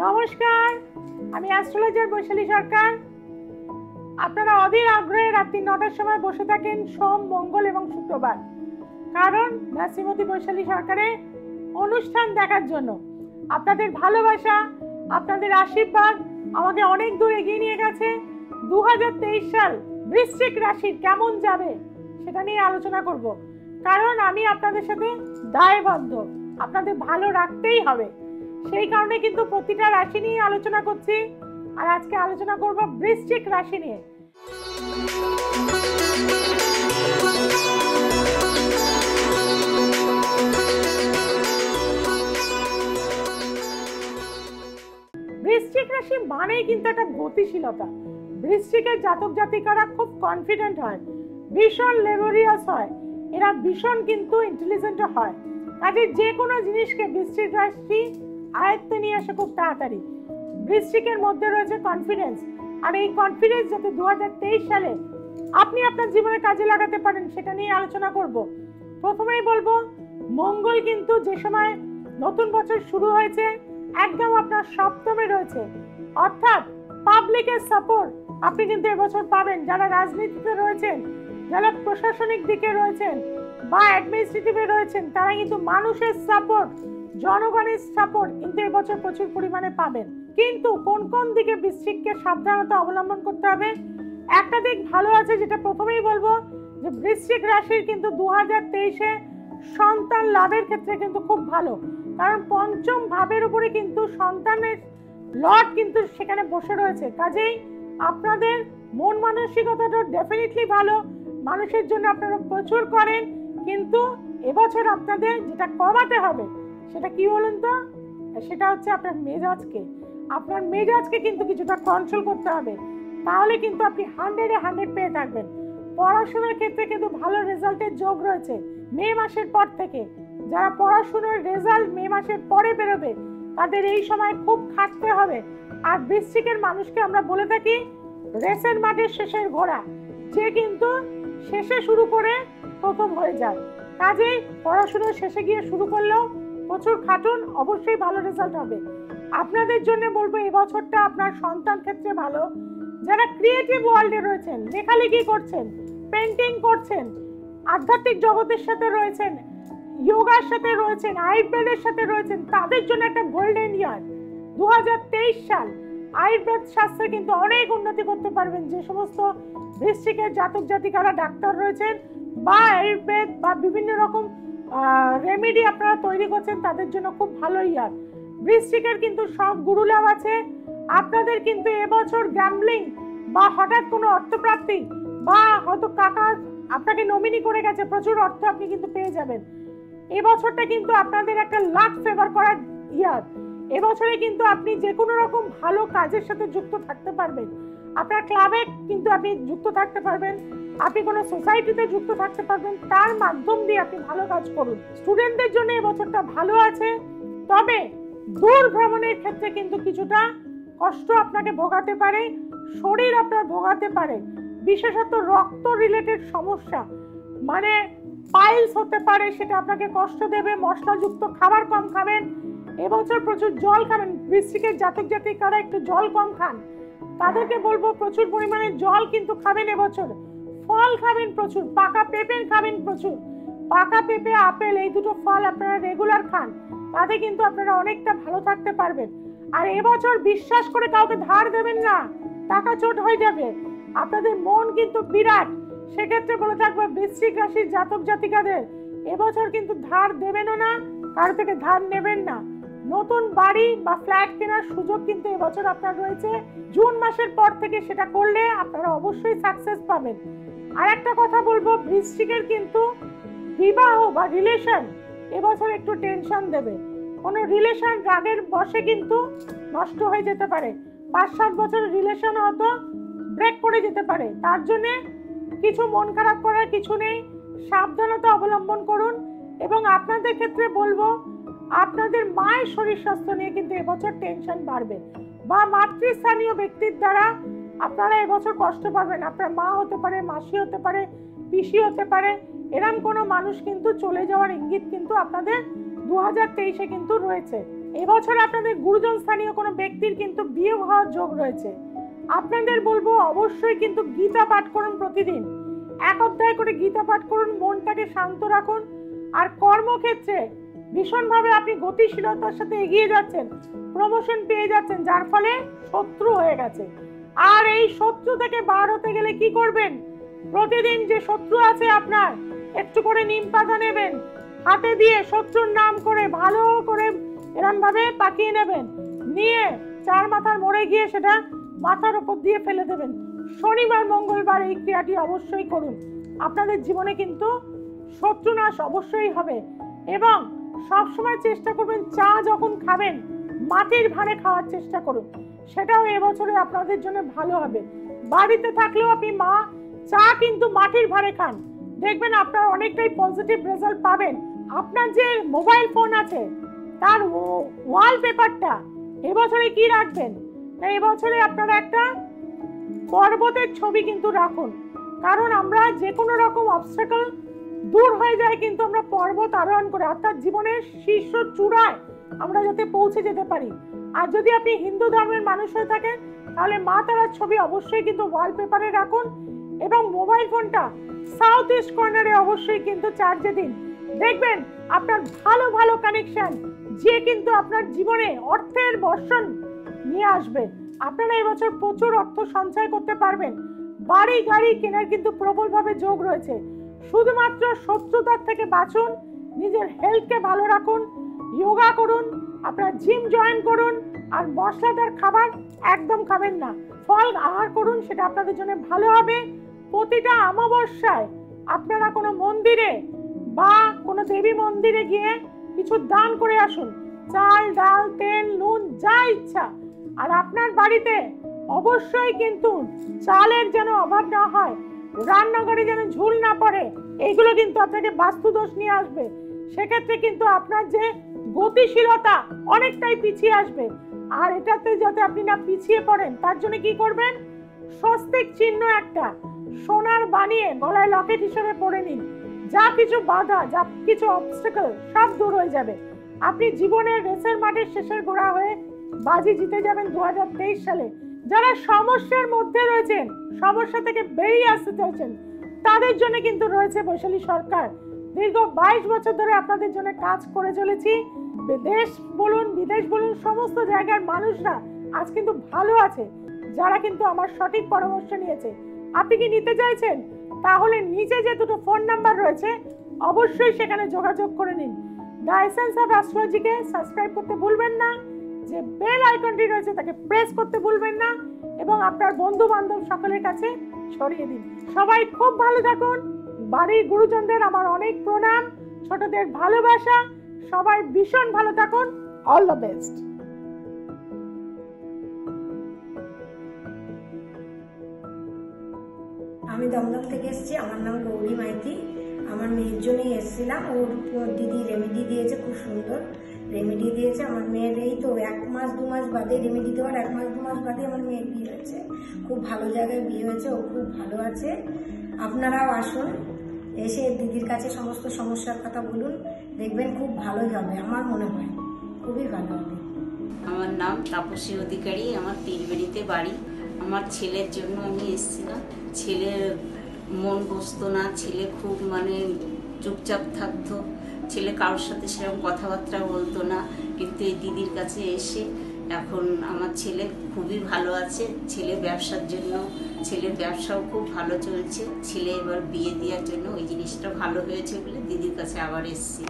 নমস্কার, আমি অ্যাস্ট্রোলজার বৈশালী সরকার। আপনারা অধীর আগ্রহে রাত্রি নটার সময় বসে থাকেন সোম, মঙ্গল এবং শুক্রবার। কারণ শ্রীমতী বৈশালী সরকারের অনুষ্ঠান দেখার জন্য। আপনাদের ভালোবাসা, আপনাদের আশীর্বাদ আমাকে অনেক দূর এগিয়ে নিয়ে গেছে। দু হাজার তেইশ সাল বৃশ্চিক রাশির কেমন যাবে সেটা নিয়ে আলোচনা করব। কারণ আমি আপনাদের সাথে দায়বদ্ধ। আপনাদের ভালো রাখতেই হবে। সেই কারণে কিন্তু প্রতিটা রাশি নিয়ে আলোচনা করছি। আর আজকে আলোচনা করব বৃশ্চিক রাশি নিয়ে। বৃশ্চিক রাশি মানেই কিন্তু একটা গতিশীলতা। বৃশ্চিকের জাতক জাতিকারা খুব কনফিডেন্ট হয়। ভীষণ লেবোরিয়াস হয়। এরা ভীষণ কিন্তু ইন্টেলিজেন্ট হয়। কাজে যে কোনো জিনিসকে বৃশ্চিক রাশি আয়ত্তে নিয়ে আসে খুব তাড়াতাড়ি। বৃশ্চিকের মধ্যে রয়েছে কনফিডেন্স আর এই কনফিডেন্স যাতে দুহাজার তেইশ সালে আপনি আপনার জীবনে কাজে লাগাতে পারেন, সেটা নিয়ে আলোচনা করব। প্রথমেই বলব, মঙ্গল কিন্তু যে সময় নতুন বছর শুরু হয়েছে, একদম আপনার সপ্তমে রয়েছে। অর্থাৎ পাবলিকের সাপোর্ট আপনি কিন্তু এবছর পাবেন। যারা রাজনীতিতে রয়েছেন, যারা প্রশাসনিক দিকে রয়েছেন বা অ্যাডমিনিস্ট্রেটিভে রয়েছেন, তারা কিন্তু মানুষের সাপোর্ট জনগণের সাপোর্ট কিন্তু এবছর প্রচুর পরিমাণে পাবেন। কিন্তু কোন কোন দিকে বৃশ্চিককে সাবধানতা অবলম্বন করতে হবে? একটা দিক ভালো আছে, যেটা প্রথমেই বলব, যে বৃশ্চিক রাশির কিন্তু দু হাজার তেইশে সন্তান লাভের ক্ষেত্রে কিন্তু খুব ভালো। কারণ পঞ্চম ভাবের উপরে কিন্তু সন্তানের লট কিন্তু সেখানে বসে রয়েছে। কাজেই আপনাদের মন মানসিকতাটা ডেফিনেটলি ভালো, মানুষের জন্য আপনারা প্রচুর করেন, কিন্তু এবছর আপনাদের যেটা কমাতে হবে সেটা কি বলুন তো? সেটা হচ্ছে আপনার মেজাজকে। আপনার মেজাজকে কিন্তু কিছুটা কন্ট্রোল করতে হবে। তাহলে কিন্তু আপনি হান্ড্রেডে হান্ড্রেড পেয়ে থাকবেন। পড়াশোনার ক্ষেত্রে কিন্তু ভালো রেজাল্টের যোগ রয়েছে মে মাসের পর থেকে। যারা পড়াশোনার রেজাল্ট মে মাসের পরে বেরোবে, তাদের এই সময় খুব খাটতে হবে। আর বৃশ্চিকের মানুষকে আমরা বলে থাকি, রেসের মাঠের শেষের ঘোড়া। যে কিন্তু শেষে শুরু করে প্রথম হয়ে যায়। কাজেই পড়াশোনা শেষে গিয়ে শুরু করলেও প্রচুর খাটুন, অবশ্যই ভালো রেজাল্ট হবে। আপনাদের জন্য বলব, এই বছরটা আপনার সন্তান ক্ষেত্রে ভালো। যারা ক্রিয়েটিভ ওয়ার্ল্ডে রয়েছেন, লেখালেখি করছেন পেন্টিং করছেন, আধ্যাত্মিক জগতের সাথে রয়েছেন যোগার সাথে রয়েছেন, আয়ুর্বেদের সাথে রয়েছেন, তাদের জন্য একটা গোল্ডেন ইয়ার দু হাজার তেইশ সাল। আয়ুর্বেদ শাস্ত্রে কিন্তু অনেক উন্নতি করতে পারবেন। যে সমস্ত বৃশ্চিকের জাতক জাতিকারা ডাক্তার রয়েছেন, বা আয়ুর্বেদ বা বিভিন্ন রকম রেমেডি আপনারা তৈরি করছেন, তাদের জন্য খুব ভালো ইয়ার। বৃশ্চিকের কিন্তু সব গুরুলাভ আছে। আপনাদের কিন্তু এবছর গ্যামলিং বা হঠাৎ কোনো অর্থপ্রাপ্তি বা হয়তো কাকা আপনাকে নমিনি করে গেছে, প্রচুর অর্থ আপনি কিন্তু পেয়ে যাবেন। এবছরটা কিন্তু আপনাদের একটা লাক ফেভার করার ইয়ার। এবছরে কিন্তু আপনি যে কোনো রকম ভালো কাজের সাথে যুক্ত থাকতে পারবেন। আপনার ক্লাবে কিন্তু আপনি যুক্ত থাকতে পারবেন। আপনি কোনো সোসাইটিতে যুক্ত থাকতে পারবেন, তার মাধ্যম দিয়ে আপনি ভালো কাজ করুন। স্টুডেন্টদের জন্য এবছরটা ভালো আছে, তবে দূর ভ্রমণের ক্ষেত্রে কিন্তু কিছুটা কষ্ট আপনাকে ভোগাতে পারে, শরীর আপনার ভোগাতে পারে। বিশেষত রক্ত রিলেটেড সমস্যা মানে পাইলস হতে পারে, সেটা আপনাকে কষ্ট দেবে, মশলাযুক্ত খাবার কম খাবেন, এবছর প্রচুর জল খাবেন। বৃষ্টিকের জাতক জাতিকারা একটু জল কম খান। তাদেরকে বলব প্রচুর পরিমাণে জল কিন্তু খাবেন এবছর। ফল খাবেন প্রচুর, পাকা পেঁপে খাবেন প্রচুর। পাকা পেঁপে, আপেল, এই দুটো ফল আপনারা রেগুলার খান, তাতে কিন্তু আপনারা অনেকটা ভালো থাকতে পারবেন। আর এবছর বিশ্বাস করে কাউকে ধার দেবেন না, টাকা চোট হয়ে যাবে। আপনাদের মন কিন্তু বিরাট, সেক্ষেত্রে বলে থাকব বৃশ্চিক রাশির জাতক জাতিকাদের, এবছর কিন্তু ধার দেবেনও না, কারও থেকে ধার নেবেন না। নতুন বাড়ি বা ফ্ল্যাট কেনার সুযোগ কিন্তু এবছর আপনার রয়েছে। জুন মাসের পর থেকে সেটা করলে আপনারা অবশ্যই সাকসেস পাবেন। আর একটা কথা বলব বৃশ্চিকের কিন্তু বিবাহ বা রিলেশন এবছর একটু টেনশন দেবে। কোনো রিলেশন রাগের বসে কিন্তু নষ্ট হয়ে যেতে পারে। পাঁচ সাত বছরের রিলেশন হয়তো ব্রেক করে যেতে পারে। তার জন্যে কিছু মন খারাপ করার কিছু নেই। সাবধানতা অবলম্বন করুন এবং আপনাদের ক্ষেত্রে বলব, আপনাদের মায়ের শরীর স্বাস্থ্য নিয়ে কিন্তু এবছর টেনশন বাড়বে। বা মাতৃস্থানীয় ব্যক্তির দ্বারা আপনারা এবছর কষ্ট পাবেন। আপনার মা হতে পারে, মাসি হতে পারে, পিসি হতে পারে, এরম কোনো মানুষ কিন্তু চলে যাওয়ার ইঙ্গিত কিন্তু আপনাদের দু হাজার তেইশে কিন্তু রয়েছে। এবছর আপনাদের গুরুজন স্থানীয় কোনো ব্যক্তির কিন্তু বিয়ে হওয়ার যোগ রয়েছে। আপনাদের বলব অবশ্যই কিন্তু গীতা পাঠ করুন প্রতিদিন। এক অধ্যায় করে গীতা পাঠ করুন, মনটাকে শান্ত রাখুন। আর কর্মক্ষেত্রে ভীষণভাবে আপনি গতিশীলতার সাথে এগিয়ে যাচ্ছেন প্রমোশন পেয়ে যাচ্ছেন, যার ফলে শত্রু হয়ে গেছে। আর এই শত্রু থেকে বার হতে গেলে কি করবেন? প্রতিদিন যে শত্রু আছে আপনার, একটু করে নিম পাতা নেবেন, হাতে দিয়ে শত্রুর নাম করে ভালো করে এরম ভাবে পাকিয়ে নেবেন, নিয়ে চার মাথার মোড়ে গিয়ে সেটা মাথার উপর দিয়ে ফেলে দেবেন। শনিবার, মঙ্গলবার এই ক্রিয়াটি অবশ্যই করুন। আপনাদের জীবনে কিন্তু শত্রুনাশ অবশ্যই হবে এবং সবসময় চেষ্টা করবেন চা যখন খাবেন, মাটির ভাঁড়ে খাওয়ার চেষ্টা করুন। সেটাও এবছরে আপনাদের জন্য ভালো হবে। বাড়িতে থাকলেও আপনি মা, চা কিন্তু মাটির ভাঁড়ে খান। দেখবেন আপনার অনেকটাই পজিটিভ রেজাল্ট পাবেন। আপনার যে মোবাইল ফোন আছে, তার ওয়ালপেপারটা এবছরে কি রাখবেন? না এবছরে আপনারা একটা পর্বতের ছবি কিন্তু রাখুন। কারণ আমরা যে কোনো রকম অবস্টাকল দূর হয়ে যায় কিন্তু আমরা পর্বত আরোহণ করে, অর্থাৎ জীবনের শীর্ষ চূড়ায় আমরা যাতে পৌঁছে যেতে পারি। আর যদি আপনি হিন্দু ধর্মের মানুষ হয়ে থাকেন, তাহলে মা তারার ছবি অবশ্যই কিন্তু ওয়ালপেপারে রাখুন এবং মোবাইল ফোনটা সাউথ ইস্ট কর্নারে অবশ্যই কিন্তু চার্জে দিন। দেখবেন আপনার ভালো ভালো কানেকশন যে কিন্তু আপনার জীবনে অর্থের বর্ষণ নিয়ে আসবে। আপনারা এবছর প্রচুর অর্থ সঞ্চয় করতে পারবেন। বাড়ি, গাড়ি কেনার কিন্তু প্রবলভাবে যোগ রয়েছে। শুধুমাত্র শত্রুতার থেকে বাঁচুন, নিজের হেলথকে ভালো রাখুন যোগা করুন আপনার জিম জয়েন করুন আর মশলাদার খাবার একদম খাবেন না। ফল আহার করুন, সেটা আপনাদের জন্য ভালো হবে। প্রতিটা অমাবস্যায় আপনারা কোনো মন্দিরে বা কোনো দেবী মন্দিরে গিয়ে কিছু দান করে আসুন। চাল, ডাল, তেল, নুন, যা ইচ্ছা। আর আপনার বাড়িতে অবশ্যই কিন্তু চালের যেন অভাব না হয়, রান্নাঘরে যেন ঝুল না পড়ে এইগুলো কিন্তু আপনাকে বাস্তুদোষ নিয়ে আসবে। সেক্ষেত্রে কিন্তু আপনার যে গতিশীলতা অনেকটাই পিছিয়ে আসবে। আর এটাতে যাতে আপনি না পিছিয়ে পড়েন, তার জন্য কি করবেন? স্বস্তিক চিহ্ন একটা, সোনার বানিয়ে গলায় লকেট হিসেবে পরে নিন। যা কিছু বাধা, যা কিছু অবস্টাকল সব দূর হয়ে যাবে। আপনি জীবনের রেসের মাঠের শেষের গোড়া হয়ে বাজি জিতে যাবেন দু হাজার তেইশ সালে। যারা সমস্যার মধ্যে রয়েছেন, সমস্যা থেকে বেরিয়ে আসতে চাইছেন, তাদের জন্য কিন্তু রয়েছে বৈশালী সরকার। দীর্ঘ বাইশ বছর ধরে আপনাদের জন্য কাজ করে চলেছি। দেশ বলুন, বিদেশ বলুন, সমস্ত জায়গার মানুষরা আজ কিন্তু ভালো আছে, যারা কিন্তু আমার সঠিক পরামর্শ নিয়েছে। আপনি কি নিতে চাইছেন? তাহলে নিচে যে দুটো ফোন নাম্বার রয়েছে, অবশ্যই সেখানে যোগাযোগ করে নিন। দ্য এসেন্স অফ অ্যাস্ট্রোলজিকে সাবস্ক্রাইব করতে ভুলবেন না, যে বেল আইকনটি রয়েছে তাকে প্রেস করতে ভুলবেন না, এবং আপনার বন্ধু বান্ধব সকলের কাছে ছড়িয়ে দিন। সবাই খুব ভালো থাকুন। বাড়ির গুরুজনদের আমার অনেক প্রণাম। ছোটদের ভালোবাসা। সবাই ভীষণ ভালো থাকুন। অল দ্য বেস্ট আমি দমদম থেকে এসেছি, আমার নাম গৌরী মাইতি। আমার মেয়ের জন্যই এসেছিলাম। ওর দিদি রেমেডি দিয়েছে, খুব সুন্দর রেমেডি দিয়েছে। আমার মেয়ের এই তো এক মাস, দু মাস বাদে রেমেডি দেওয়ার এক মাস, দু মাস বাদে আমার মেয়ের বিয়ে হয়েছে। খুব ভালো জায়গায় বিয়ে হয়েছে, ও খুব ভালো আছে। আপনারাও আসুন। এসে দিদির কাছে সমস্ত সমস্যার কথা বলুন, দেখবেন খুব ভালো যাবে আমার মনে হয়। খুবই ভালো হবে। আমার নাম তাপসী অধিকারী, আমার তিলবেড়িতে বাড়ি। আমার ছেলের জন্য আমি এসেছিলাম। ছেলের মন বসতো না, ছেলে খুব মানে চুপচাপ থাকতো। ছেলে কারোর সাথে সেরকম কথাবার্তা বলতো না, কিন্তু এই দিদির কাছে এসে এখন আমার ছেলে খুবই ভালো আছে, ছেলে ব্যবসার জন্য, ছেলের ব্যবসাও খুব ভালো চলছে, ছেলে এবার বিয়ে দেওয়ার জন্য ওই জিনিসটা ভালো হয়েছে বলে দিদির কাছে আবার এসেছি।